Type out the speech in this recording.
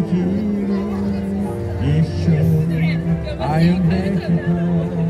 Mexico, yes, sure, I am Mexico.